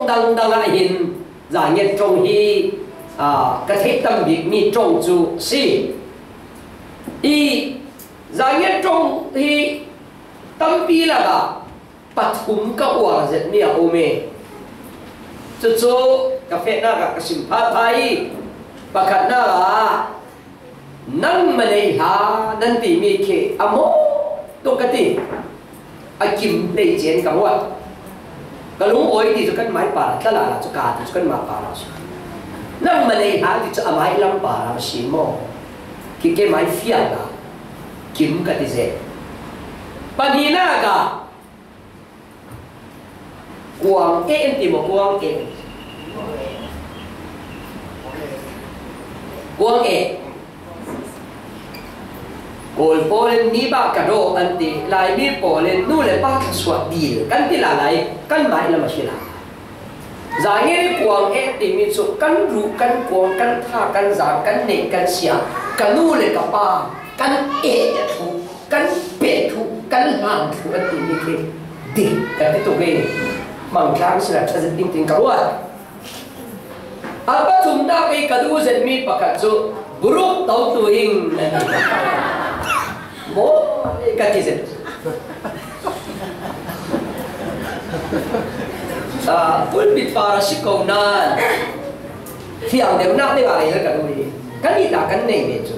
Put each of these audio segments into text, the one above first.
đăng đăng là hiện giả nhiệt trong hi à cái thế tâm việc mi trong chủ si. Y giả nhiệt trong hi, tâm pi là cả bắt hùng các quả rất mi ô mê. Chú chú, cà phê na cả sim pha thai. Bakat na cả nâng mà này ha nâng tỉ mi khe amo tôi cái kati akim lei chen ka wa ka 格龙我一点就跟买巴拉，他拉拉就加的就跟买巴拉去。那我们呢？啊，你就买一两巴拉什么？去给买菲亚的，给五个的噻。把你那个光电的么？光电，光电。Gol polen ni ba ka do anti lai bi polen nu le ba ka swa dil kan ti la lai kan mai la ma shi la za nge ni kuang e ti mi chu kan ru kan kuang kan tha kan za kan ne kan sia kan nu le ka pa kan e ya thu kan pe thu kan lang thu an ti mi ke di ka ti to ge mang klang sila cha zin ting ting ka wa apa thum da pe ka du zet mi pa ka chu buruk tau tu cái gì vậy à quân bị phá sĩ cầu na phiền đều nát đấy vậy là cái gì cái gì là cái này vậy chú?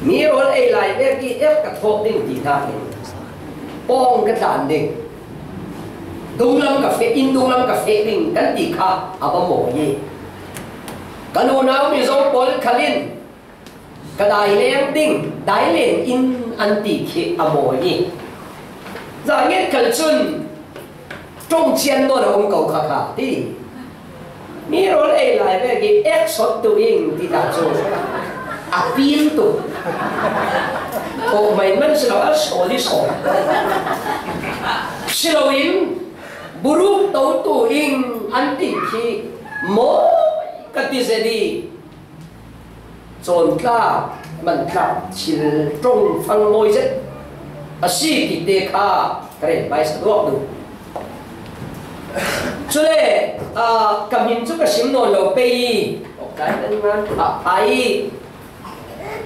Mi ôn ai lại để cái ép cái thuốc đinh gì ta đi bong cái đàn đinh đúng lắm cà phê, in đúng lắm cà phê đinh cái gì khác? À bao nhiêu cái nào nào mi giống bol cái đại lên đình đại lên in an anti khi amo ni za dạ, nghe khẩn chun. Trong chiến đó là ông cầu khả khả đi. Mi rồi lại lại về cái ép sót tu in thì ta cho à biến tu ô mày mình sẽ nói số đi số silo in buru tàu tu in anti khi mỗi cái gì đi chọn ta mình ta chỉ trong phân môi rất à si thì đề kha, cái này bài sẽ được được. Cho nên à cầm hình chút cái sim nồi lẩu bì cái đấy mà à ai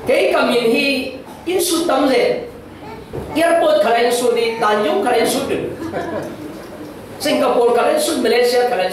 cái cầm hình hi in suit tâm gì? Airport kalian suit đi Tanjung kalian suit được. Singapore kalian suit Malaysia kalian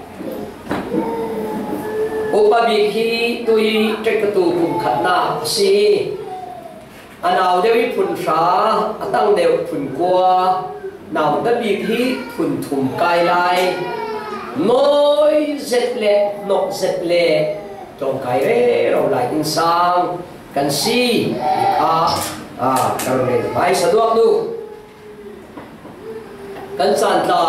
upa bi khi tui trek tu kum khat na si anaw dewi phun sa atang dew phun kwa naw da bi khi phun thum kai lai noi zet le no zet le trong kai re ro lai in sang kan si a a à, kar le bai sa duak du kan san ta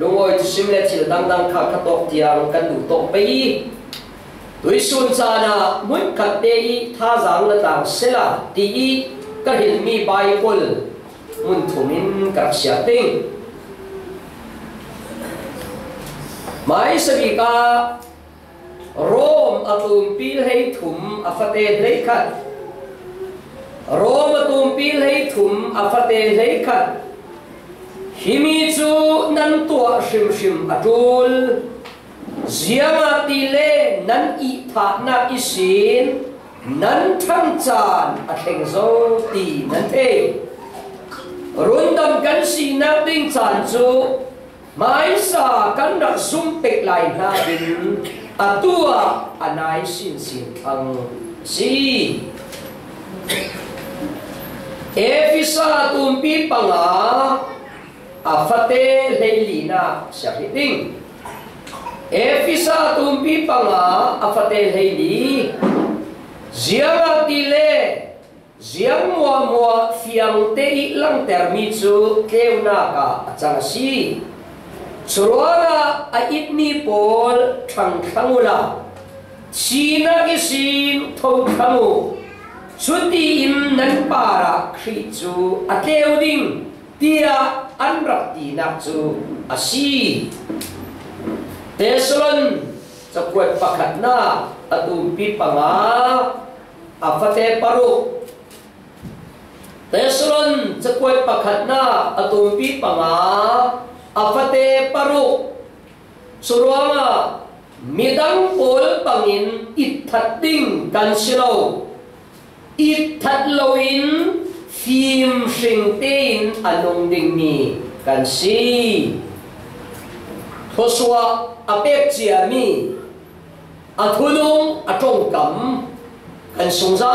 ดูไอ้ทุ่มเล็ดชิลดังดังขาขัดตกเตียงกันดูตกไปอีดุยสุนจานะมุดขัดเตี่ยท่าจังและต่างเสละตีอีก็เห็นมีใบกุลมุนถุ่มินกับเสียติงไม่สบิกาโรมอตุมปีให้ถุ่มอัฟเตนให้ขัดโรมอตุมปีให้ถุ่มอัฟเตนให้ขัด himi chu nan tua shim shim atul ziama ti le nan i tha na i sin nan tham chan a theng zo ti nan the. Rundam kan si na ding chan chu mai sa kan da sum pek lai na bin atua anai sin sin thang si. Efisa tumpi panga Ah, afate leilina syahiting. Efisa tumpi panga afate ah, leili. Ziang atile. Ziang mua mua fiang tei lang termitsu keunaka atangasi. Suruana ait ni pol tang tangula. Sina gisin thong tangu. Suti im nan para kritu ateo ding. Tia 安乐地那住阿西，德斯伦则会巴克那阿杜比巴玛阿法德巴鲁，德斯伦则会巴克那阿杜比巴玛阿法德巴鲁，苏罗玛米当波尔巴因伊塔丁甘西罗伊塔罗因。Him singtin anong dingni kansi. Hoswa apek siya mi. At hulong atong kam. Kansung sa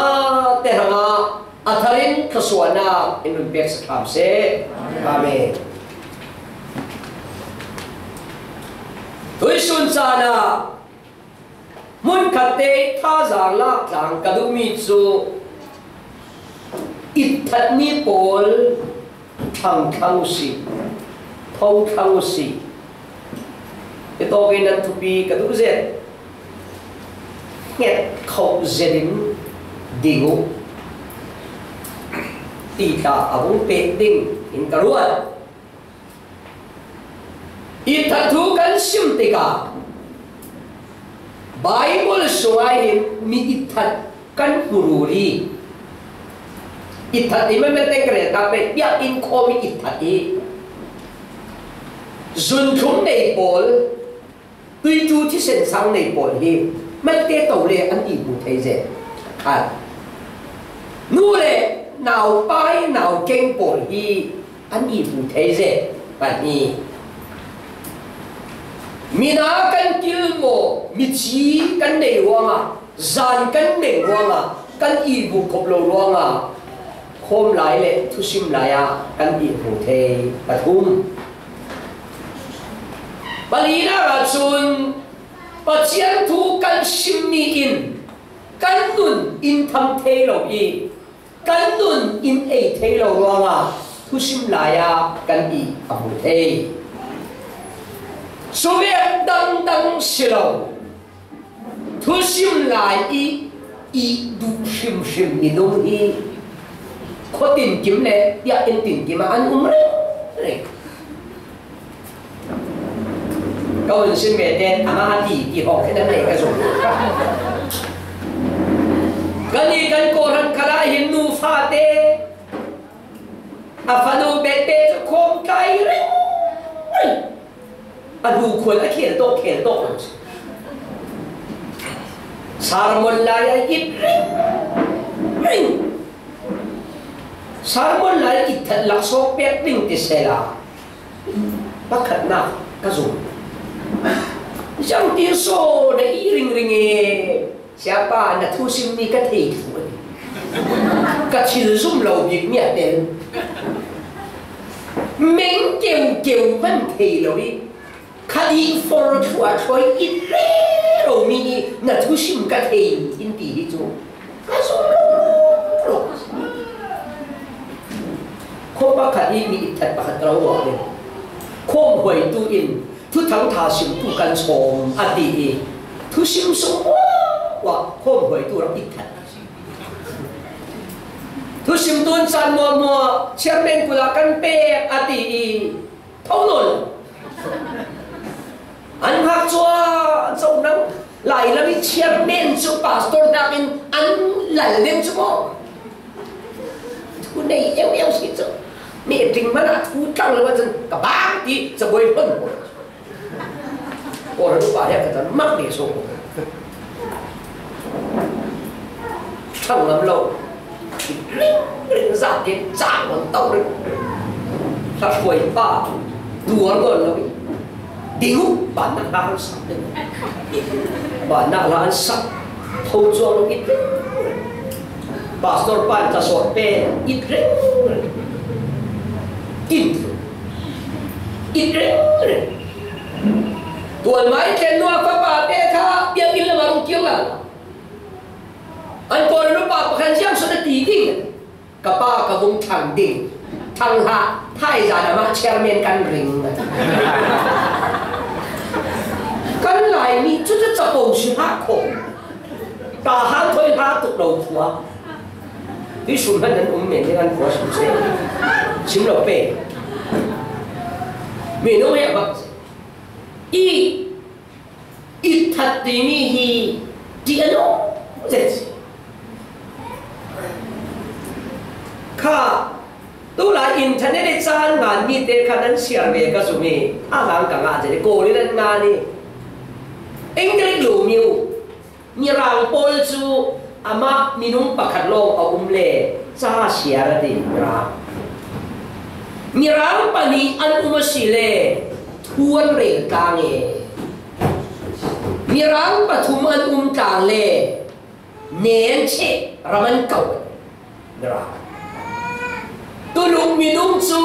teranga at harin kaswana inumpek sa kamse. Amen. Tuysun sana mun kate tazang lak lang kadumit itthani pol thang thang si thau thang si ito kay nang tupi kaduzet nget khau zedin dingo tita abung pe ding in karuan itatu kan simtika Bible suwahin mi itat kan hururi อิทธิมันเป็นเกเรตาเป็นยากอินโคมีอิทธิจุนทุ่ในปอลตุยจูที่เส้นสังในปอลเฮม่นเตโตเลยอันอีบุเทเจอะนู่เลยหนาวไปหนาวเก่งปอลเฮอันอีบุเทเจแบบนี้มีนากันกิลโมมีจีกันในวังอะจานกันในวังอะกันอีบุคบโลวังอะ đông y có tiền kiếm nè ya in tiền kiếm mà ăn uống đấy câu chuyện xin mẹ đen à mà đi đi học cái này cái rồi cái gì cái cô thằng khá hin nu pha tê à pha nu bê tê cho khom cái đấy อดูควรอเขียนโตเขียนโตสารมลายอิดริงริงสารมลายอิ khó tìm kiếm này ya in tìm kiếm an umre câu hình xin mẹ đen ama thì thì họ cái đằng này cái rồi. Gani gan cô răng kara hindu pha tê. Afanu bê tê cho khom cái rin adu khuôn a khéo tốt khéo tốt sarmollaya yip rin rin sarmon lai ki thật lạc số pet ding ti se la bác khẩn nào? Các dù chẳng tiêu số để ý ring ring e siapa na thu sim ni ka thei thu ka chil zum lo bi mi aten meng kêu kêu vẫn thei lo đi. Khadi for thua thoi ít re ro mi. Na thu sim ka thei tin ti đi chu ka zum คบบักอีมีอิทัดบักเราบอกเลยคงหวยตูอินทุทั้งทาสิมผู้กันชมอดีทุสิ่งสมว่าคงหวยตูราบอิทัดทุสิ่งตุนสันมัวมัวเชื่อมเป็นกุลากันเปกอดีเท่านั้นอันพักชัวสงนั้นหลายแล้วมีเชื่อมเป็นสุปาสตอร์ดักินอันหลายเล่นชั่วงคุณได้เอวเอวสิจ๊ะ 你顶门那土长了，我真个棒的，这不会混过。我说你把那个人忙的说，唱那么老，零零三的站稳到了，他说一把多个老的，丢把那拉上的，把那拉上，偷装了一把手办在手边一扔。印度，一人人，原来天，爸爸爹他变成了龙精了。俺国人都把不看相说的地顶，个把个风长顶，长哈太热了嘛，前面干冷了。跟来你就是这狗熊阿狗，大汗腿他都露啊。Đi xuống hơn đến uống miệng đi ăn quá xuống xe xin lỗi bề mình nói vậy mà y ít thật thì mi hi đi ăn nó dễ kha tu la internet chan nga ni te khanan share ve ka sumi a lang ka nga je ko ni nan nga ni english lu miu ni rang pol chu ama minung pakatlo o umle sa hasiyara din ra. Mirang pani an umasile huwan rin tangi. Mirang patuman umtale neen che raman kawan. Ra. Tulong minung su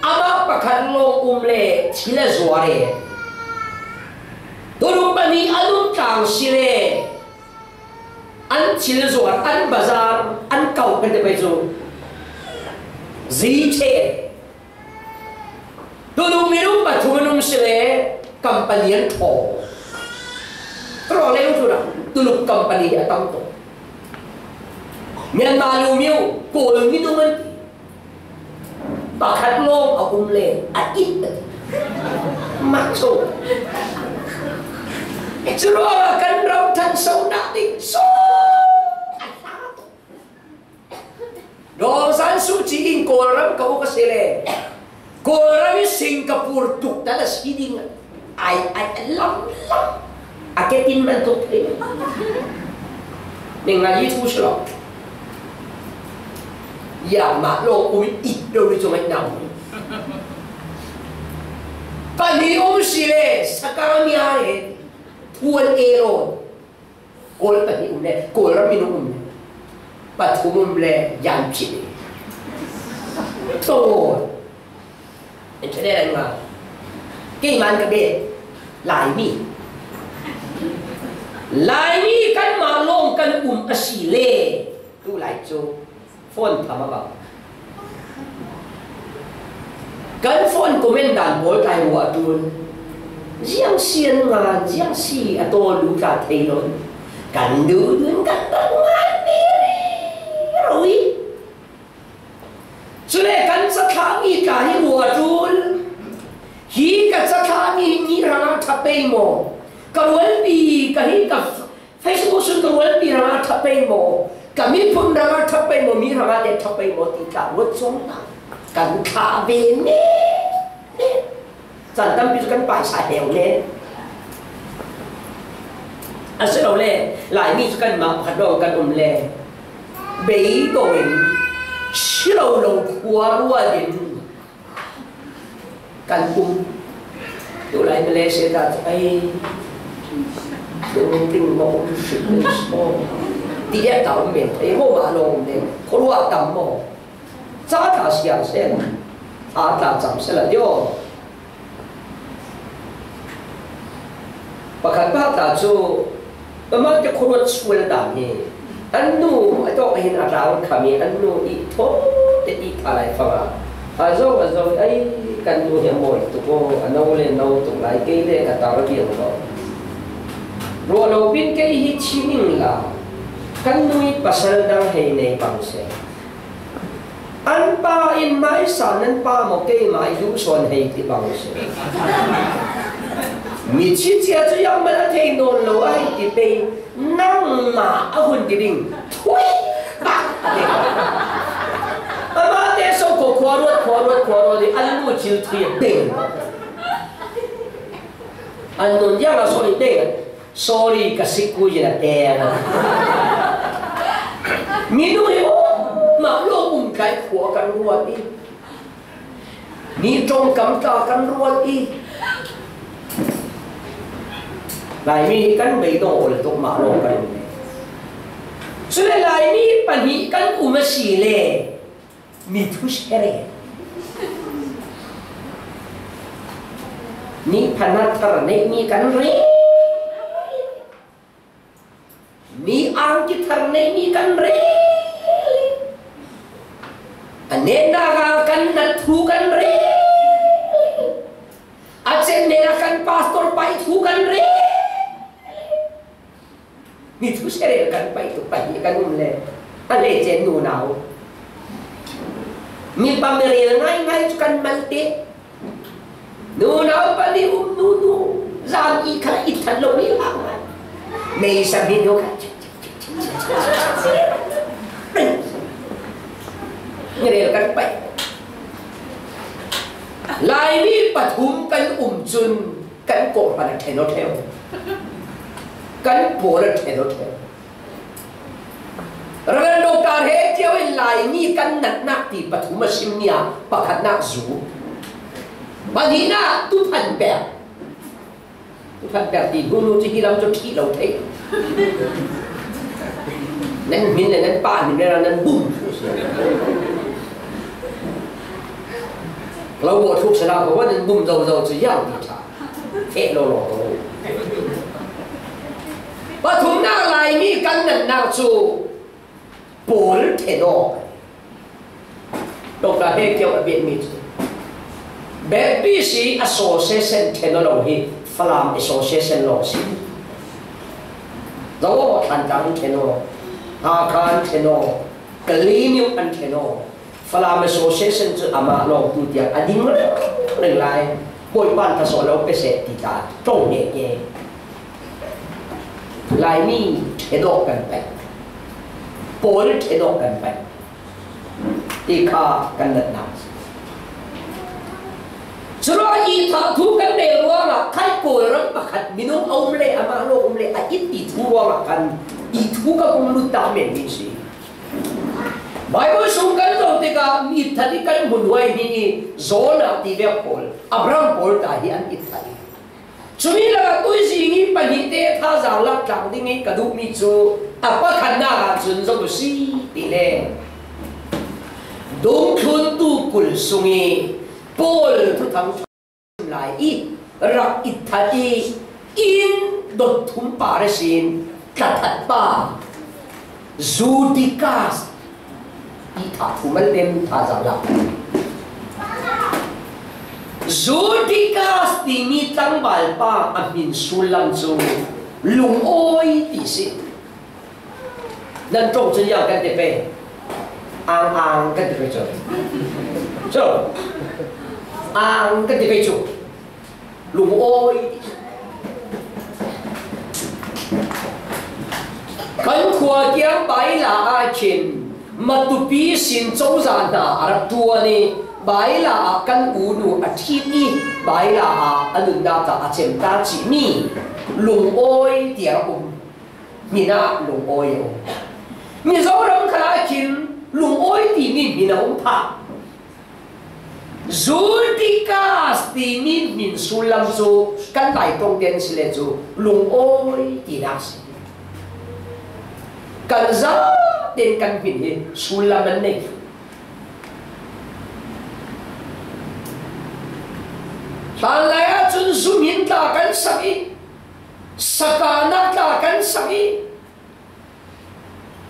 ama pakatlo umle sila zuwari. Tulong pani anong tang sile zuare tu ăn pani alum tang sile an thila zuar an bazar an kau kan de bai chu zi che cầm lung minung pathum rồi lấy tho tro le lúc cầm tu lung company atang to Myanmar lu miu ko lu minung mình bà khát lô ở cùng lệ à ít mặc dù chứ rồi cần rau thân sâu nạ đi Dong San Suu Kyi in koram kau ke sele. Koram i Singapura tuk tala siding. Ai ai lam lam. Aketin man tuk. Dengan itu selok. Ya mak lo ui ik do ri jomai nau. Pani um sile sakarami are. Puan ero. Kol pani umne. Koram minum. 把头蒙嘞，养起，多。你出来干嘛？几万个鳖，来呢？来呢？跟马龙跟乌阿细嘞，都来做。分他妈的！跟 phone comment 打模，多，哪家睇到？跟刘德跟邓。 รุยสุเลกันสักขามีกาฮิวัวจูลฮีกันสักขามีนีราทับเปโมกรวนปีกะฮิกับเฟซบุ๊กสุนกรวนปีราทับเปโมกะมีพุ่มราทับเปโมมีราเดทับเปโมติกาวัดสงนากันคาเบเน่สันตัมพิจกันปาสายเหวเน่อาศัยเราเล่หลายมีสุกันมาขัดดองกันอมแล่ 每一个人笑容宽阔的路，干都来不来些的？哎，肯定忙不是很少。第一面，哎，我话弄的，可我感冒，早他下线，他他怎么了掉？不看他他做，那么就可我出了大呢。Annu ato hin araw kami annu i tho te i kalai fanga azo azo ai kan tu mồi moi tu ko anau le nau tu lai ke le ka ta ra bi ko ro lo bin ke hi chi ning la kan nui pasal dang hei nei bang se an pa in mai san an pa mo ke mai du son hei ti bang se 你去接这样么的听到了，我一点呗，那嘛啊混的灵，推吧。阿妈在说过过路过路过路的，俺母亲推也对。俺都让他说的对，说的可是故意的对啊。你都有，那我该活干路的，你总敢打干路的。Nah ini kan berhitung oleh oh, Tok Makhluk kan. Selela ini panikan umasile Mitus kere Ni panat ternik ni kan re. Ni angkit ternik ni kan re. Anenda kan natu kan re. Aceh nerakan pastor pahit hukan re pastor pahit hukan re. Mi thu sẽ được căn bay tụ bay căn um le anh lệ trên nu nào mi pa me ngay ngay cần mal te nu nào pa li um nu nu zan i kala i tan lo ni la me sa mi no ka như đây là cần lại mi bắt hum cần um chun cần cổ bà nó theo. cần bố là thèn nó theo rồi đâu cả hết theo lại mi cần nặng nặng thì bắt hum mà sim nia bắt khát nặng rú bà đi na tu phần bè tu phần bè thì hum nu chỉ làm cho thi đầu thế nên mình là nên ba mình là nên bùm เราบวชทุกสนาเพราะว่ ปฐุมนาลายมีกันนั่นนาจูปูลเทนอกดอกระเฮเกี่ยวกับเบีมีจูแบบบีซีอโซเซชันเทนโลฮีฟลามอโซเซชันโลซีเราว่าทันจังเทนโลอาการเทนโลกลีนิวอันเทนโลฟลามอโซเซชันจะอามาโลกูเดียอดิ้งเรื่องไรปวยปั้นทศเราไปเสดติดตาตรงเงี้ย Laimi edok kanpai. Porit edok kanpai. Tika kandat nam. Sura i ta tu kan de ruwa la kai ko ram pakat minum omle amalo omle a itti tu ruwa la kan i tu ka kum lu ta me ni si. Bible sungkan to te ka mi thadi kan bunwai ni zona ti ve pol. Abram pol ta hi an itti. สุนีลาตุยสิงห์ปัญญเตท้าสาวลักหลังดิ้งกระดูกมีจูอาปะขันหน้าจุนสมุสีดีเลดงคุนตูกุลสุงีปอลทุกทางหลายอีรักอิทธิอินดดทุมปาระสินกระทัดปาจูดิกาสอิทาทุมันเต็มท้าสาวลัก lạc Zudika tini tang balpa amin sulam zu lung oi ti si nan trong chân yao cái đẹp ang ang cái đẹp cho cho ang cái đẹp cho lung oi kan khua kiang bai la a chin matupi sin châu zan da arab tua ni bài là căn u nu a thi ni bài là a anun da ta a chem ta chi mi lùng oi tiệt um mi na lùng oi ông mi zo ram khá kin lung oi ti ni mi na um pa Zultikas ti ni min số su đại công tong den sile chu lùng oi ti gì căn gió đến căn biển pin hi sulaman này. Balaya chun sumin takan sagi. Sakana takan sagi.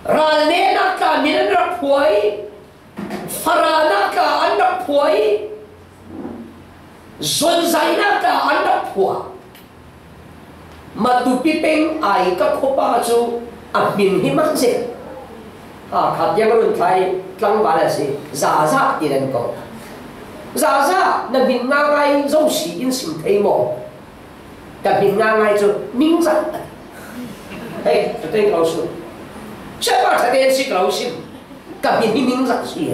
Ralne na ka minan rapuay. Farana ka an rapuay. Zonzai na ka an rapua. Matupipeng ay kakupa chu abin himang siya. 啊，卡点个轮胎，啷完了是，啥啥敌人搞。Giả ra, là mình nga ngay dâu sĩ in sinh thấy mồ cả mình nga ngay cho minh giả đây cho tên cầu sư sẽ bảo thay đến sĩ cầu sư cả mình minh minh giả sĩ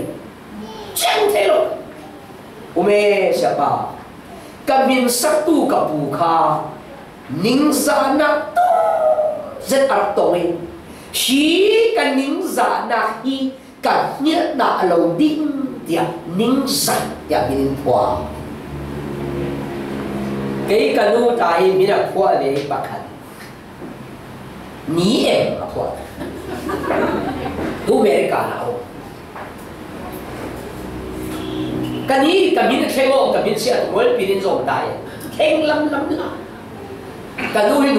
chẳng thế rồi. Ome sẽ bảo cả mình sắc tu cả bù kha ninh giả nạc tu. Rất áp tổng khi cả nín giả na hi cả nghĩa đã lâu đinh Tia ning sa, tia biling pua. Kahi kanu tahi bila pua bai bakat. Ni e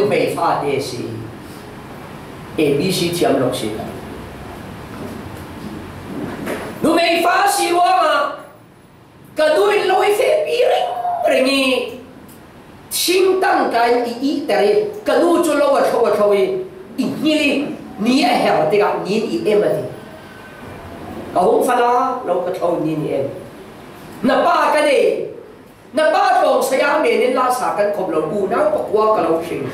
白差点事。ABC，只讲学习 si ka nu mei fa si wa ma ka dui loi fe pi ring ringi ching tang kai i i tare ka nu chu lo wa thawa thawi ingili ni a hel te ga ni i em ati ka hong fala lo ka thau ni ni em na pa ka de na pa tong saya me nin la sa kan khom lo bu na pa kwa ka lo shin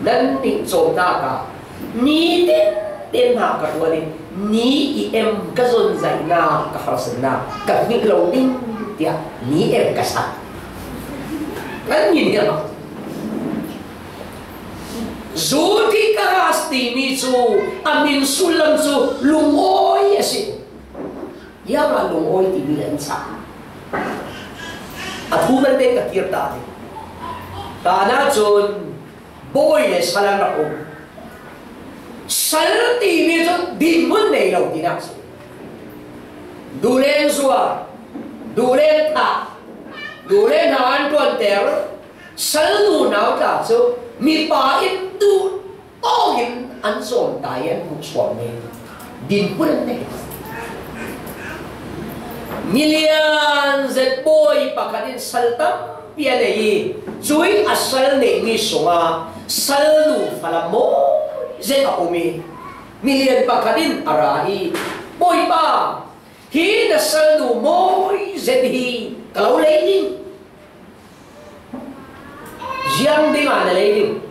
nan ni chom na ka ni tin tin ha ka to ni ni i em ka zon zai na ka har san na ka ni lo ding tia ni em ka sa kan ni ni ma Zuti kahasti mi chu amin sulam chu lungoy asi. Ya nga lungoy ti bilan sa. At human din kakir ta Kana chun boy le salang na sarti 위해서 네 문내이라고 니나 노래 수아 노래 타 노래 나안 건데요 살도 나오다서 미빠인 두 오긴 안 쏜다에 무소네 딘뿐네 밀리언 셋보이 바카딘 살땀 piene yi zui asal ne ni songa salnu falamo fala mo z a umi million pakatin arai boy pa hi na sal nu mo z hi kalau leiding Jiang ding ana leiding.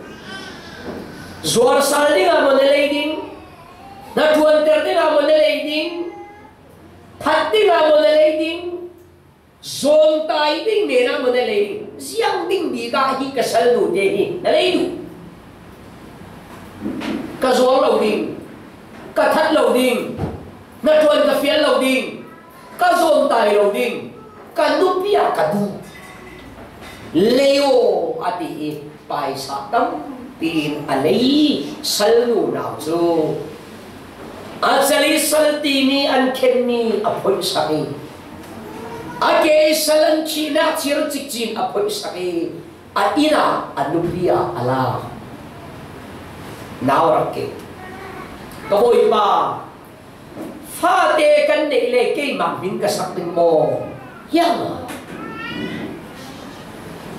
Zuar sal ding na leiding. Na tuan ter ding na leiding. Pat ding na leiding. Zon tai ding ne na mo na leiding. Jiang ding di ka hi ka sal nu de hi na leidu. Ka zuar lo ding. Ka that lo ding. Na tuan ka fian lo ding. Ka zon tai lo ding. Ka nupia ka du. leo ati pai sa tam tin alai salu nào chu a chali salti ni an khen ni a phoi saki a ke salan chi na chir chik chin a phoi saki a ina anupia ala naorakke. kau iba, fate kan nilai mabing kasakting mo, yama.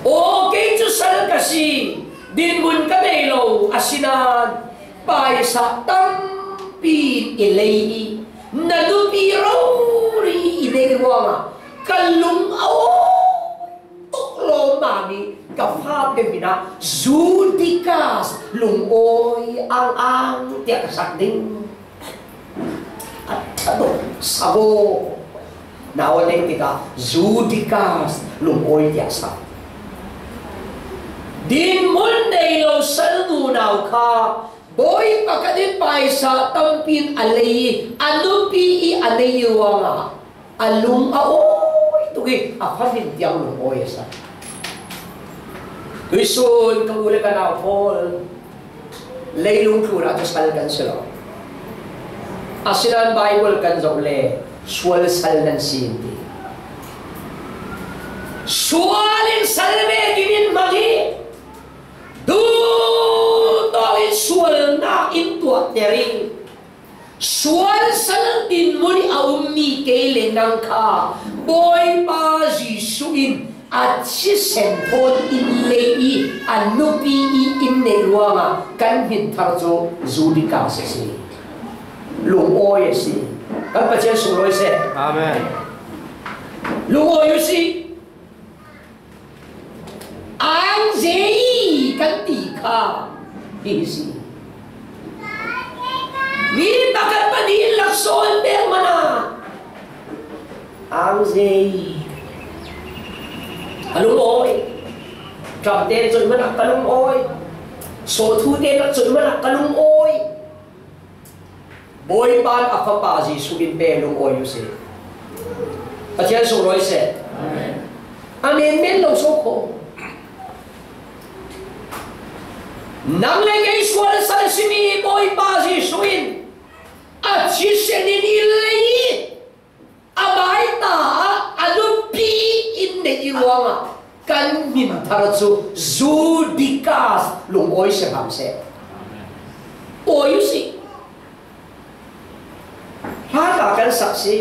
Okay to sal kasi, din ka nilo asinan, pay sa tampin ilayi, nadupiro ri inerwa, kalung awo, tuklo mami, gafagavina, sudikas, lungoy, ang ang, tiakasak din. At ano, sabo, nawalay tika, sudikas, lungoy, tiakasak. Din munday lo sa lunaw ka, Boy, pagkatipay sa tampin alay, ano pi i anayawa nga? Alung, ah, oh, ito eh, akalid yang lumoy sa. Isun kaula ka na Paul leilung kura atas kalkan sila. Asinan Bible kan sa ule suwal sal ng sinti. Suwalin salve ginin magi Duto suwal na into at nering Suwal saltin mo ni aumi kailin ng ka Boy pa jisuin at si sempon inlay i anupi i in ne ruanga kan hin thar jo zudi ka se si lung oy si kan pa chen su loi se Amen. lung oy si ang zei kan ti ka isi ni bakal pa di lakson ber mana ang zei oy trầm tên rồi mà đặt kalung ôi. Số thu tên đặt rồi mà đặt kalung oy boy ban apa pa ji suin pe lung oy use Pachel so roy se Amen. amen men lo so ko nang le ngay swal sa simi boy à chỉ suin đi si senin à abay ta alo pi in ne iwanga kan min thara chu zu dikas lung oi se ham se o yu si ha ka kan sak si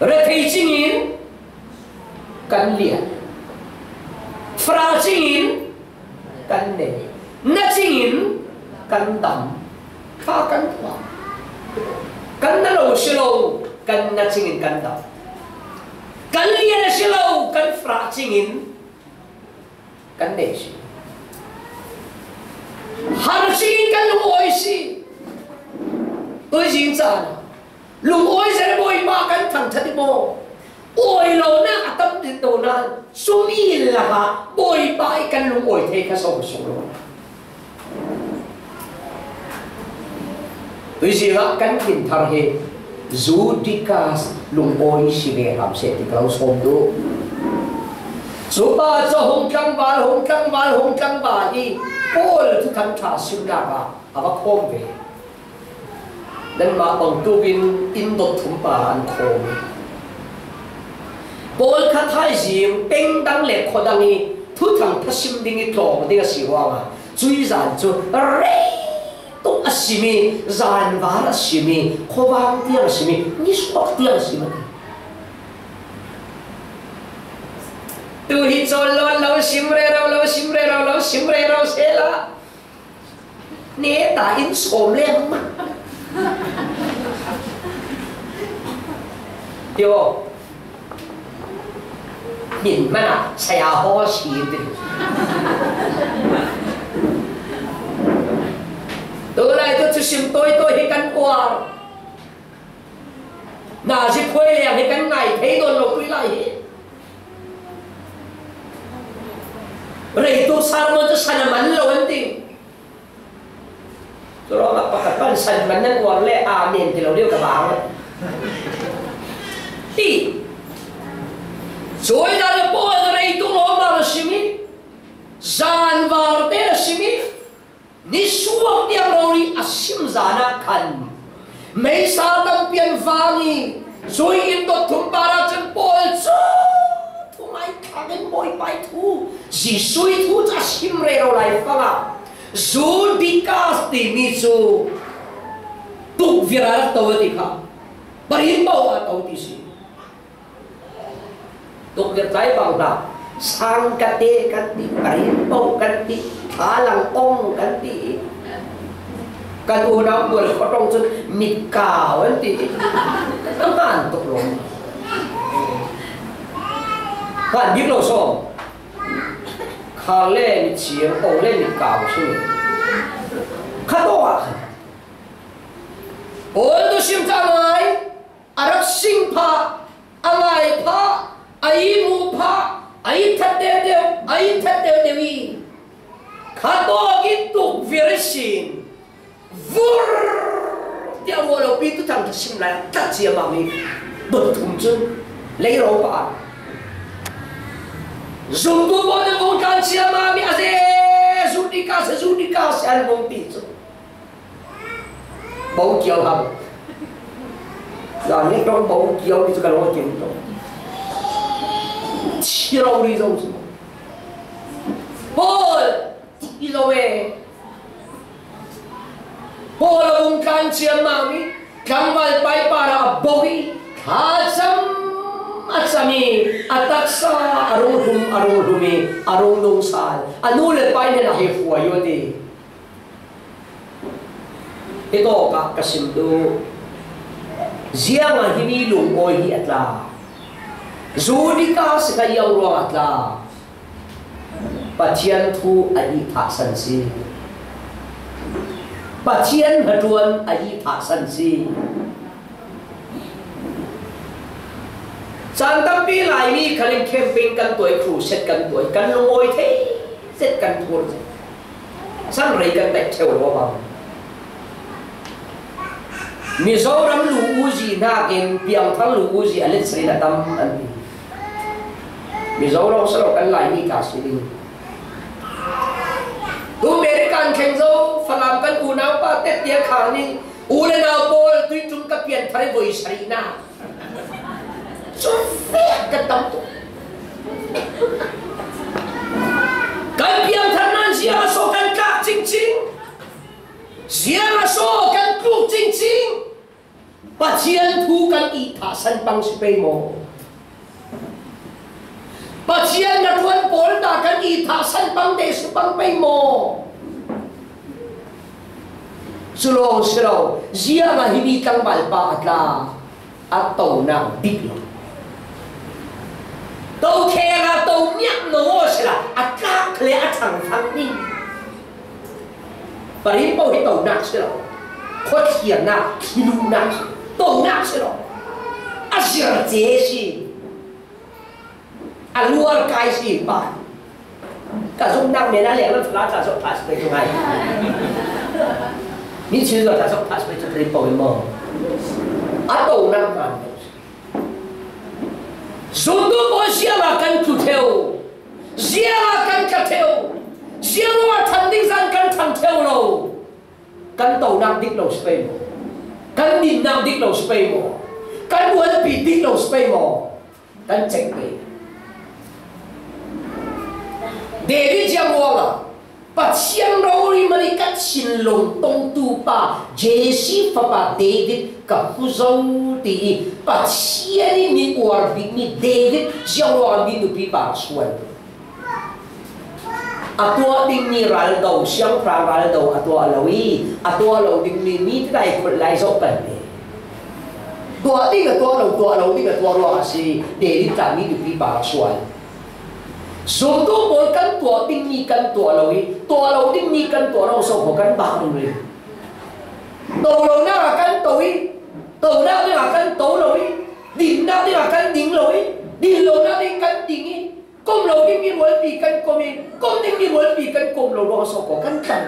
re thei ching in kan lia fra ching in kan ne na ching in kan dam ka kan kwa kan na lo shi lo kan na ching in kan dam kan lian shilo kan fra chingin kan ne shi har chingin kan lu oi si tôi diễn ra lùng oi sẽ bôi ba kan thằng thật mo oi lo na atam din do na sumi la ha bôi ba kan lùng oi thế ka so so lo tôi diễn ra kan kin thar he zu dikas lung oi si me ham se ti kau som do su ba cho hong kang ba hong kang ba hong kang ba đi pol tu kan tha sim na ba ava khom ve nan ma bang tu bin in do thum ba an khom pol kha thai jim peng dang le kho dang ni thu thang thasim ding i tlo ding a si wa ma chui zan chu rei 多啊！市民，人多啊！市民，渴望点啊！市，你说点什么？都一早了，老市民来了，老市民来了，老市民来老，谁了？你打人少了吗？对不？你们啊，才呀好吃的。Từ này tôi chỉ xin tôi tôi hi căn qua nà chỉ quay liền hi căn này, thấy tôi lục quý lại Rito tôi nói sanaman lo anti. Turo kapakapan san man nang à amin thì lâu kabang. cả bảo đi rồi ang rito lo ma simi. Zan varte simi. Ni suwak dia rori asim zana kan. May sa tang pian vangi. Soy indo tumpara chen pol so. Tumay kagin boy pai thu Si sui tu cha lại phá ngạ Dù đi ca ti mi su. Tuk virar tau khá bà Barin bau a tau ti si. tục vir trái bảo ta. Sang kate kan ti. Barin bau kan thả lăng ông kan. Kata udah ber, potong sen mit kau nanti. Tangan tu belum. Kan dia belum so. Kale ni cium, oh ni mit kau sen. Kata? Oh tu sim tangai, arak sing pa, alai pa, ai mu pa, ai tete tete, ai tete tete ni. Kata lagi tu versi. Voor tiel woro pito tante simla ta tsiama mi bautum tun leiro paan. Zon bo bono bo ka పోలవం కాంచి అమ్మామి కమ్మల్ పైపార బొగి కాచం అసమి అతక్స అరుహుం అరుహుమి అరుహుం సాల్ అనులే పైన nahifuwa yun eh. Ito, kakasindo. Siya nga hinilong o hiatla. Zuli ka sa kayang ruang atla. Patyan ko ay itasan siya. Si patiyan hatuan thả sân si. Chẳng tâm bi lại mi khả năng camping căn tuổi khủ xét căn tuổi căn lông ôi thế xét căn tuổi sang rầy căn tạch theo lo bằng. Mi zo lũ lu uzi na gen piang thang lu uzi alit sri na tâm anh, mi zo sẽ sa kan lại mi ดูเมริกันแข่งโซฝรั่งกันอูนาวป้าเต็ดเดียขานี่อูเลนาวโปลตุยจุนกับเปลี่ยนทะเลบอยสรีนาสุดเฟียกันตั้งตัวกันเพียงท่านั้นเสียละโซกันกากจริงๆเสียละโซกันกลุกจริงจริงปัจเจียนทูกันอีทาสันปังสเปโม Pasiyan na tuan pol da kan ita san pang desu pang pay mo. Sulo silo, siya nga hinitang balpa at la at tau na biglo. Tau kera tau miyak no sila at kakle at sang sang ni. Parimpaw hi tau na sila. Kot hiyan na, hinum na, tau na sila. Asyar jesi. Ăn aluar cái gì ba cả dung năng miền Nam liền nó cả số pass về trong này ni cả số pass về trong đây bồi mờ. Ở đâu năm mà. Dùng tu bồi xia là cần tu theo. Xia là cần cắt theo. Xia là thành đi sang cần thằng theo lâu cần tàu năng đích lâu spain cần đi năng đích lâu spain cần muốn bị đích lâu spain cần chạy về. Dewi Jawala Patsyang rawi malikat sin lontong tupa. Jesse papa David kapuzau ti Patsyang ni warbi ni David jawabi nupi pasuan Ato ding ni raldo siyang pra raldo ato alawi Ato alaw ding ni ni tayo kulay sa upande Doa ding ato alaw, doa alaw ding ato alaw kasi David kami nupi pasuan Ato số tu căn tua tinh mi căn tua đi tua tinh mi căn tua tối tổ nào là căn tổ lâu đi đỉnh nào là căn đỉnh lâu đi đỉnh lâu nào đi căn đỉnh đi công lâu đi mi muốn bị căn công đi công đi mi muốn bị căn công lâu lâu sau của căn tầng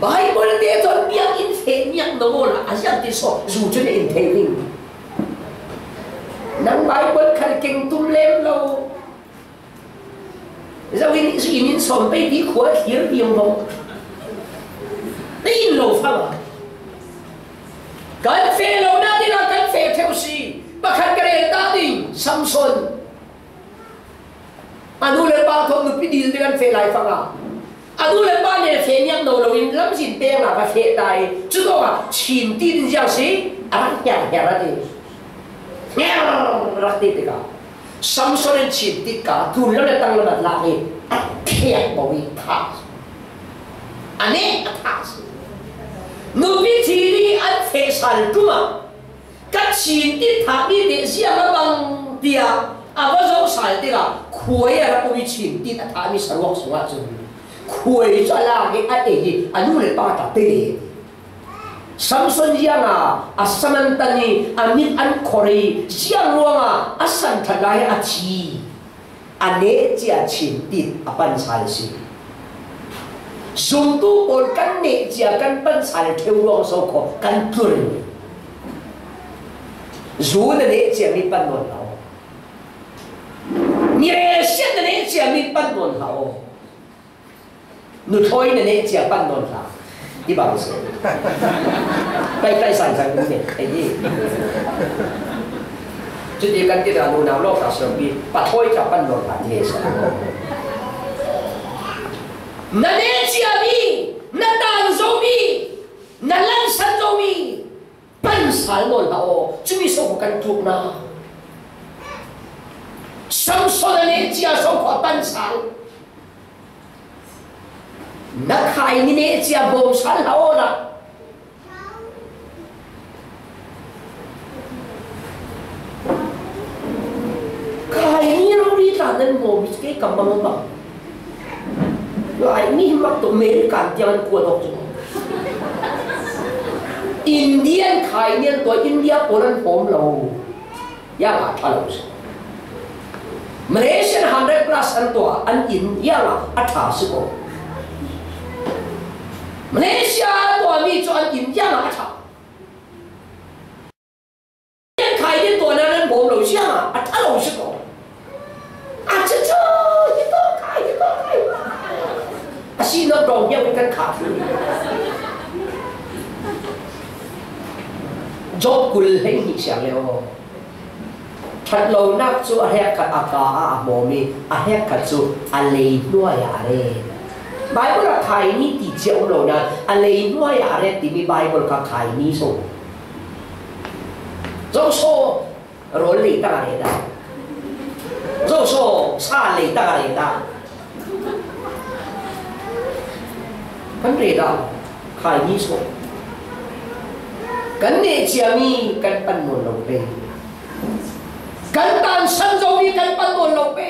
Bible dia tu miak in fe miak no la asal ti so zu tu in fe nang Bible khăn kinh tum lem lâu giờ in in in som bay đi khóa hiếu hiếu không đấy lâu phăng à cần phê lâu na đi là cần phê theo si. Bà khăn cái này ta đi Samson. Anu le ba thong nupi đi đi cần phê lại phăng à anu le ba ne phê nhắc đầu lâu in lắm xin tên là phải phê đại chứ đâu à chín tin giao sĩ à nhạc nhạc ra đi Ngerak titik ka. Samson yang cintik ka, dulu datang lebat laki. Tiap bawi tak. Ani tak. Nubi tiri at fesal kuma. Kacin di tapi di siapa bang dia? Apa jauh sal tiga? Kuai ada kubi cin di tapi seruak suatu. Kuai jalan ni ada ni, anu lepas tak beri. Samson yang a asaman tani amit an kori siang luang a asan thadai a chi ane chia chin tit apan sal si sumtu bol kan ne chia kan pan sal theu luang so ko kan tur zu de ne chia mi pan non lao ni re xian de ne chia mi pan non lao nu toi de ne chia pan non lao 一百五十，拜拜上才五点，哎耶！这就跟这条路那落到上边，把腿脚绊落半天上。那年纪啊比，那当作比，那人生作比，半山落到哦，么说不敢做呢？上说的年纪啊，说半山。na khai ni ne chia bom san la ona khai ni ro ri ta den mo mi ke kam ma ma lại ni mak to me kan tiang ko dok chu Indian khai ni to India polan hom lo ya ga thalo Malaysian 100 plus an to an India la atha su ko Malaysia ตัวมีจวนอินเดียมา炒ขาย的ตัวนั้น 没下大米砖，人家拿草。眼一大男人摸老乡啊，啊，他老实讲，啊，这这，你多开，你多开嘛。啊，新都动，要不敢卡。做滚很理了哦。ถ้าเรานับสู้อาเฮกกับอามอเไบเบิลไทยนี่ติดเจ้าโนนะอะไรน้อยอะไรติมีไบเบิลกับไทยนี่สูงจ้าโซโรลีตั้งอะไรได้เจ้าโซซาลีตั้งอะไรได้พันเรียดเอาไทยนี่สูงกันเนี่ยเจียมีกันปันนวลลงไปกันตันสันจจมีกันปันนวลลงไป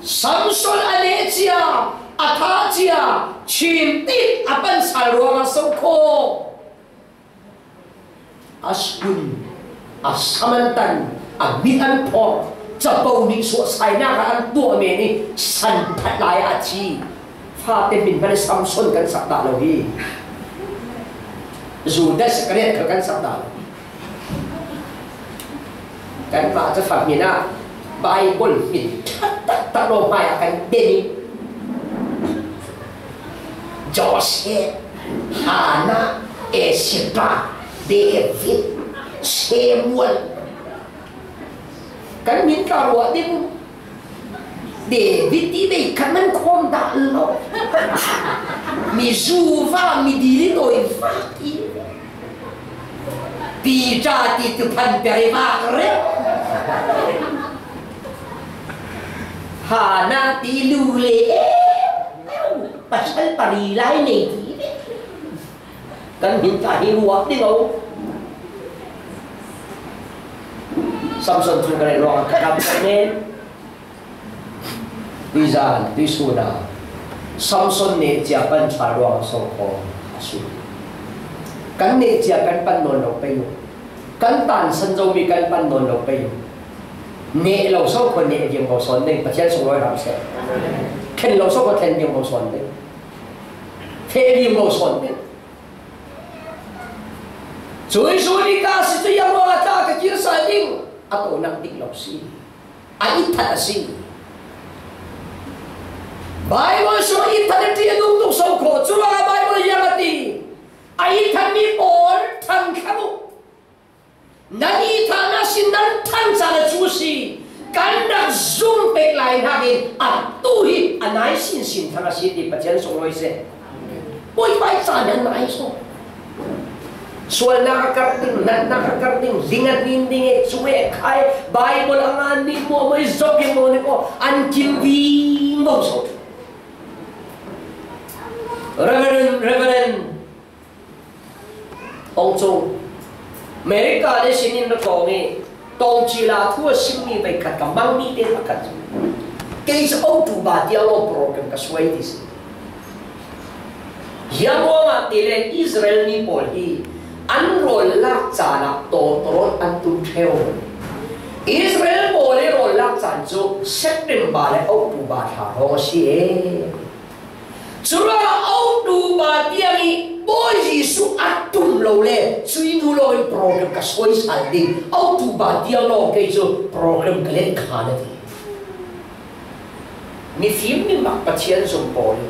Samson Anetia Atatia Chim ti Apan Saruang Asoko Asun Asamantan Agbitan Po Jabau Ni Suat Sai Naka Ang Tua Meni San Patlai Aci. Fati Bin Bani Samson Kan Sabda Lohi. Zudah Sekret Kan Sabda Lohi. Kan Pak Cepat Minah Bible faith. At tak tahu mai akan deni. Joseph, Hana, Esibah, David, Samuel. Kan minta ruat dia pun. David ini kan man kom da lo. Mi juva mi diri lo infatti. Pigiati tu pan per i magre. Hana tidur le. Pasal parilai ni. Kan minta hiruak ni kau. Samson tu kena ruang kakak ni. Rizal, di sana. Samson ni jangan caruang sokong. Asyik. Kan ni jangan pandang lo payuh. Kan tan senjau mi kan pandang lo payuh. เนเราสองคนเนยังบอสอนหนึ่งประเทศสองร้อยสามสิบเคนเราสองคนเคนยังบอสอนหนึ่งเทรีบอสอนหนึ่งสวยสวยดีกาสิตุยังว่าจ้ากิบยืนสายดิ้งอัตโนักดิ้งเสิอาอิทัดสิไบเบิลสวยอิทัดที่นุ่งนุ่งสองคนสุราไบเบิลยังตีอาอิทัดมีปอนทั้งขบุ nani ta na sin nan thang sa la chu si kan da zoom pe lai ha ge a tu hi anai sin sin thang si ti pa chen so loi se oi pai sa nan nai so Sual nakakarating, na, nakakarating, lingat ninding eh, suwe, kay, Bible ang anin mo, may zopin mo ni ko, ang kimbing mo so. Reverend, Reverend, ông 每一个的心里的方面，当起拉土的心里被看到满面的不看重，这是欧杜巴的老布罗跟个衰的事。亚伯拉的嘞，以色列尼伯伊，安罗拉扎拉多多安杜特奥，以色列伯的罗拉扎就设定把嘞欧杜巴查罗西，除了欧杜巴的嘞。Boy Jesu atum lo le chui nu lo program ka soi sal ding October tiang lo ke chu program ka le khana di mi film mi mak pa chian som bole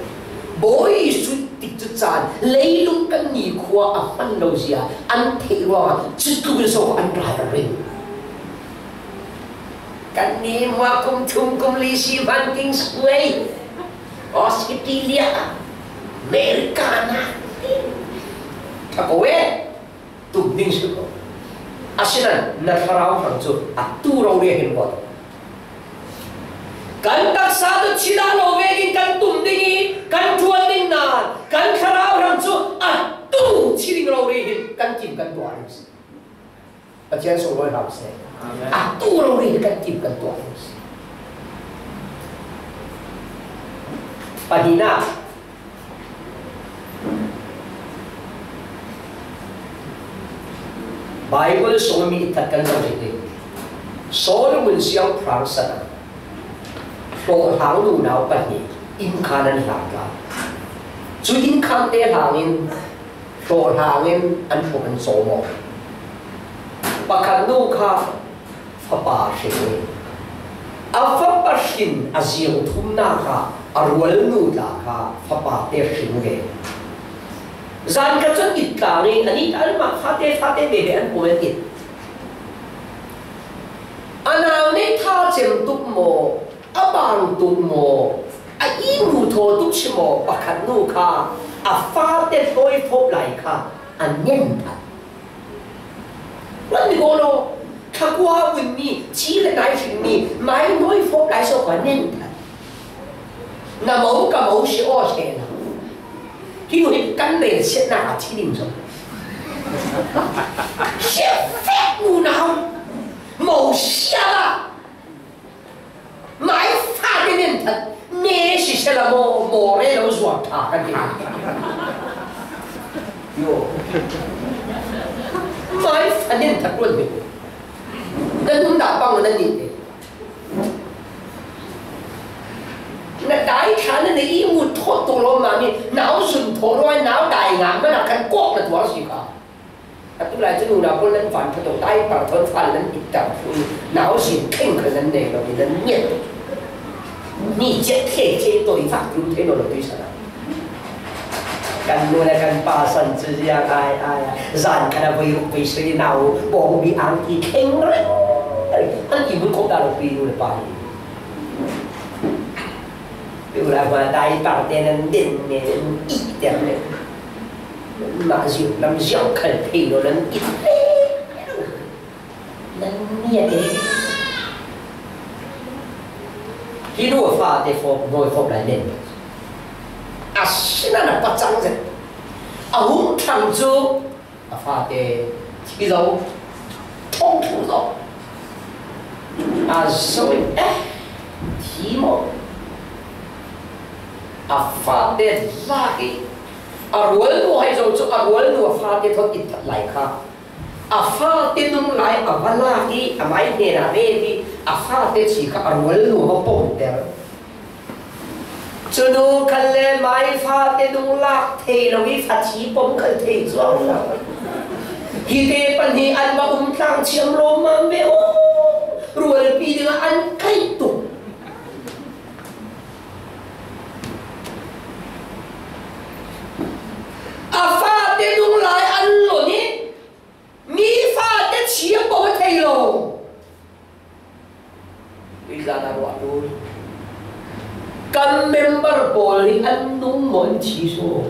boy Jesu tik chu chan leilung kan ni khua a man lo zia an thei wa chu tu so an ra ring kan ni ma kum thum kum li si van king sway Australia Americana Apa weh? Tu ning suko. Asinan na farao atu rawi weh. Kan tak satu chida lo kan tum kan tua ding na kan farao franco atu chiring rawi. kan kim kan tua ni. Ajian so loi se. Atu rawi kan kim kan tua ni. Padina, बाइबल सोल में इतकन जाते सोल मुंसियां फ्रांसन फ्लोर हाउ लू नाउ पनी इन खानन लागा zu in kan de hangen vor hangen an von somo. Bakan nu kha phapa she afa pashin azir thumna kha arwal nu da kha phapa te shinge zan ka chun it ka ngi ani ta ma phate phate be be an po Anh nào ne tha chem tuk mo abang tuk mo a i mu tho tuk chi mo pakhat nu kha a fa te toi phop lai kha an nyen ta wan go lo kha kwa win mi chi le nai chin mi mai noi phop lai so kwa nyen ta na mo ka mo shi o che na 因为干杯的先拿起你们说现在不拿某些买菜的念头咩是许了某某的人说他的哟。买饭店过去那领导帮我那你的那大一枪那 thản lên 面，脑损脱歪，脑 thoát tù 段时间。啊 nghe. Nào rừng thổ loài, nào đài ngàm, nó là căn quốc là thù áo xì khoa. Tức là, cho dù nào quân lân toàn 巴 định này ít tiền này mà dịu làm dẻo khẩn thì nó lớn ít làm nhẹ đấy khi đua pha thì phô ngồi phô lại nên à xin là bắt trắng rồi. À hút thằng chú à pha thì chỉ dấu. Thông thủ rồi à rồi eh thì một a fa te a rual nu hai zo chu a rual nu a thot it lai kha a fa te nung lai a ki a mai ne ra re ki a fa chi kha a rual nu ho pom te chu nu kan le mai fa te nung lak the lo wi fa chi pom kan the zo la hi te pan hi an ma um tlang chiam lo ma me o rual pi dinga an kai tu 发得侬来安落呢？你发得钱不好睇咯。你讲得话多，咁 member 报你安侬问清楚。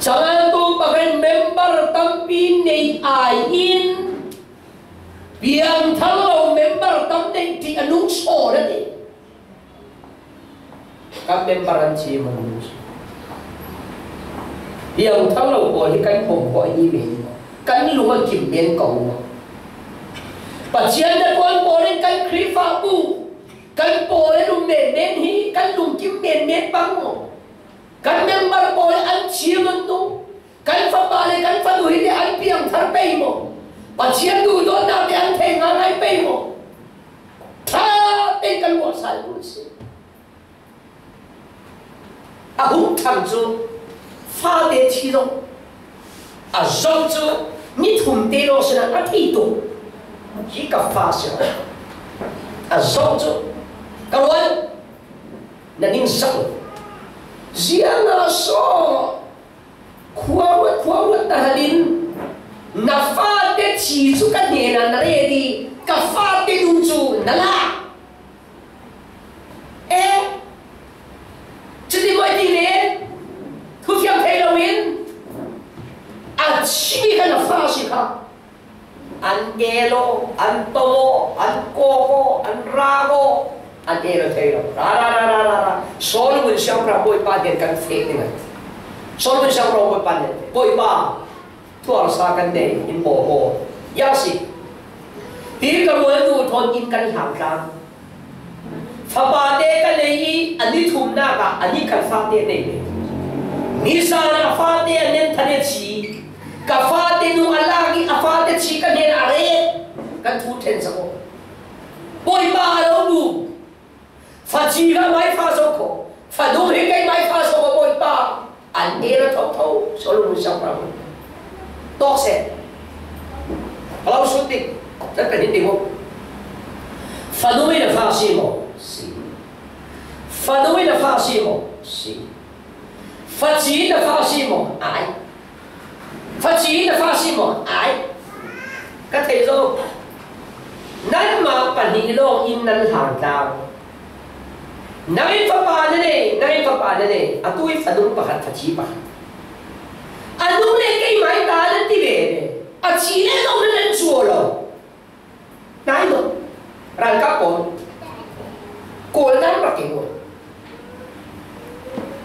上阿多把个 member 抌俾你矮因，变丑佬 member 抌定只安侬傻得呢？咁 member 人似乜嘢？两头老婆去跟红火一面，跟路个金面狗嘛。把钱的官婆的跟开发部，跟婆哩路面面去，跟路金面面帮我，跟面婆哩按钱门都，跟发包的跟发路哩按边头背么？把钱路多拿的按安来背么？他得跟我啥东西？啊，红糖粥。发的体重，啊，上周你从 a zozou, ni tomtero se n'ha 要那说，夸我夸我大林，那发的起初个年呢，那里的，个发的工资，那啦，哎，这里外地人 كتب إلوين أتشبه الفاشقة أن إيلو أن طو أن كوكو أن راغو أن إيلو تيلو را را را را را را سولو إن شاء الله بوي بادين كان فيني مات سولو إن شاء الله بوي بادين بوي با توار ساكن دي إن بو بو ياسي هي كروي نو تون إن كان يحام رام فبادين كان لي أني تومنا كا أني كان فاتين نيني misana afate anen thaneci ka fate nu alagi afate ci ka are. Kan thuten sako poi ba alo nu faciga mai fa soko faduhi mai fa soko poi ba an era solo mu sapra tok se kalau suntik dan pendidik faduhi na fa simo. Si. Faduhi na fa si. Phát triển là pha si một ai phát triển là phát si một ai các thầy cô nan mà bản hình lô in nan hàng chỉ nai à pa à, này, cái máy fa là ne ne à chỉ dum nó khat lên pa anu ne kai mai ta ne ti ve ne a chi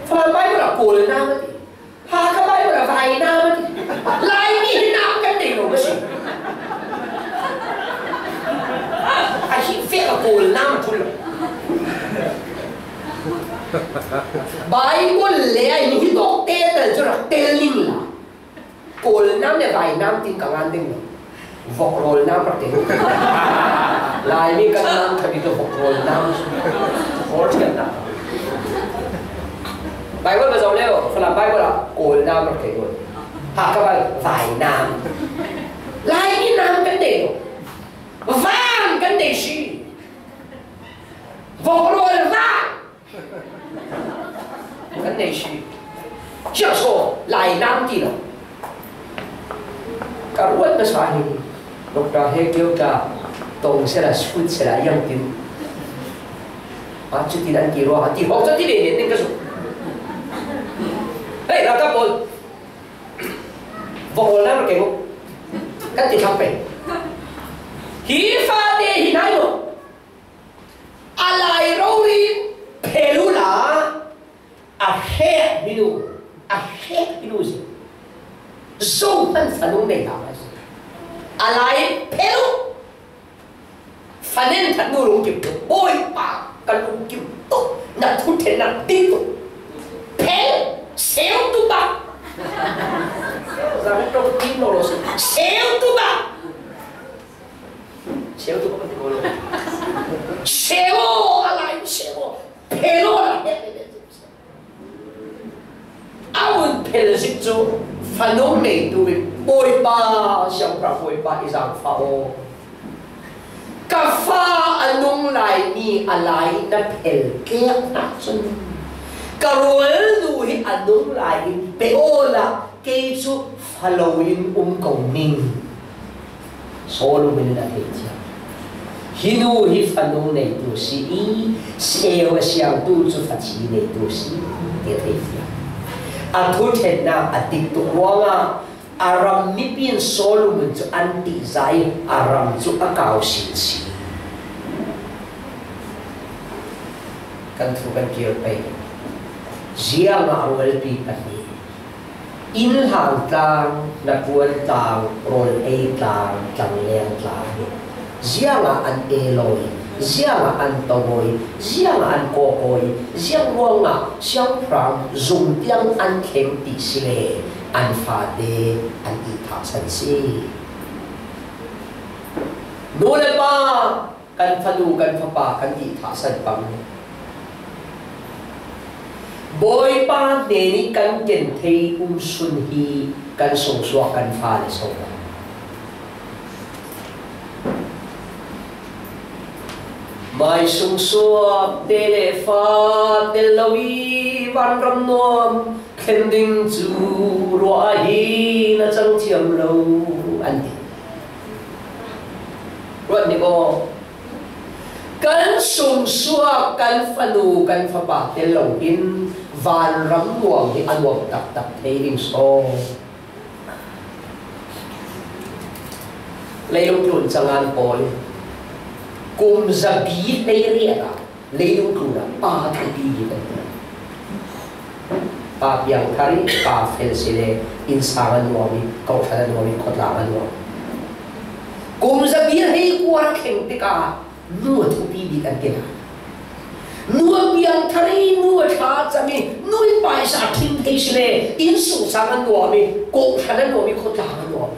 Sampai berapa nama ni? Haka bai berapa nama ni? Lain ni nak kan tengok macam Asyik fik aku nama pula Bible le ai ni dok te tel jura telling la. Kol nam ne bai nam tin kangan ding. Vok rol nam perte. Lai mi kan nam thabi to vok rol nam. Hort kan nam. or thiam na Bible bây giờ leo phần làm Bible là kol nam rak te rồi ha ka vai vai nam lai ni nam kan te vang kan te shi vok rol vang vấn đề是，这说来南地了，cả ruột nó xài thì lúc đó hết kêu cả tổng sẽ là xuất sẽ là yang tin à chú tin anh kỳ rồi thì học cho tí để đến cái số ấy là các bộ vô là cái bộ các chị không phải hi pha de hi nai lo alai rori pelula a he minu a he minu gì? Sâu phân phản luôn đấy nào à lại pelu phản ứng thật ngu lùng kịp bôi bạc. cần lùng kịp tốt. Nằm thu thể nằm tiếp tục. Pelu sei un tubà sarebbe un piccolo sei un tubà sei un tubà piccolo sei un sei un pelora ha un pelesizzo fanome dove poi ba sembra poi ba isan fao caffa da pel che na pelke action na chun anung lai peola ola following um kong solo min na te cha hinu hi fanong nei tu si i seo siang tu chu fa chi nei tu si te te cha a thu then na a tik tu wanga aram mi pin mình chu anti zai aram chu a kau sin si kan thu kan kir pe sehr mahualpipati. Ilhang tang, nakuan tang, rol ay tang, tangliang tang. Siya nga ang eloy, siya nga ang tawoy, siya nga ang kokoy, siya nga nga, siyang pram, zumtiang ang kempi sile, ang fade, ang itasan si. Dule pa, kan fadu, kan fapa, kan itasan pang. Bôi ba để đi căn chỉnh thì um xuân hi căn sổ xóa căn pha để sổ mai sung xua để lệ pha để lâu y, văn râm nuông, khen đinh chú rõ hi na chẳng chiếm lâu, anh đi rồi đi cô cần sung xua cần pha nụ cần pha ba để lâu in van ram nuang hi anuam tak tak theirin so leilung tlun changan pol kum zabi leiria leilung tluna pa tabi hi pa piang kari pa fel sile insangan nuami kau fela nuami kot laman nuami kum zabi hei kuar kheng tika nuat upi di kan kena nuat piang kari 시내 인수 사는 놈이 꼭하는 놈이 고장한 놈이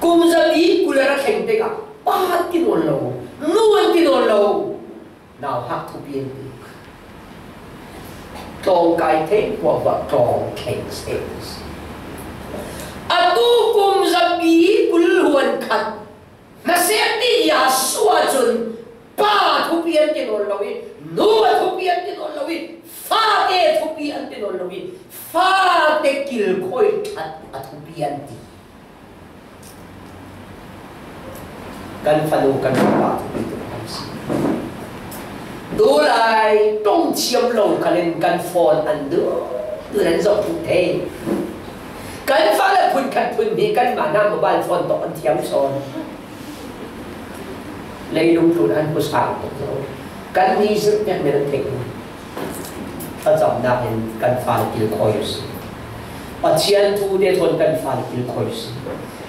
꿈을 이끌어라 행대가 빠띠 놀라고 누웠띠 놀라고 나확투비엔딩 똥가이탱 와봐 똥캥스 아또 꿈을 이끌어 한칸 나세띠 야수와 준 pa thu biên ti don lâu wi nuan thu biên ti don lo wi fa te thu biên ti don lo wi fa te kil khoi khat a thu biên ti kan falu kan pa tu itu tu lai tong chiam lo kalen kan phone an du tu ran zo thế. te kan fa la pun kan pun ni kan ma na mobile phone to an thiam son. لا يلومون أنفسهم كان يزرق من التكنيك فزمناهم كان فعل الكويس وتيانتو دي تون كان فعل الكويس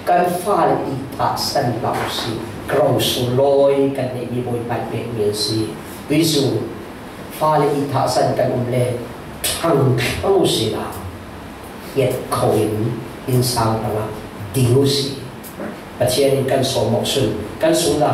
كان فعل إتاسن لوسي كروس لوي كان يبي بوي باي بيك ميسي بيزو فعل إتاسن كان أمله تانك أوسي لا يت كوين إنسان بلا ديوسي la yet khoin in sang ta la dingu si pathian in kan so mok sun kan sung la